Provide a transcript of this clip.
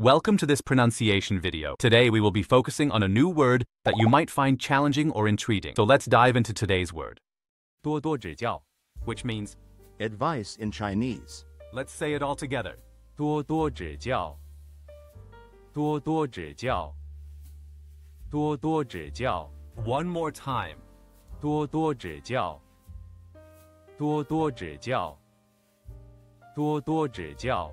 Welcome to this pronunciation video. Today we will be focusing on a new word that you might find challenging or intriguing. So let's dive into today's word, 多多指教， which means, Advice in Chinese. let's say it all together. 多多指教，多多指教，多多指教， One more time. 多多指教，多多指教，多多指教。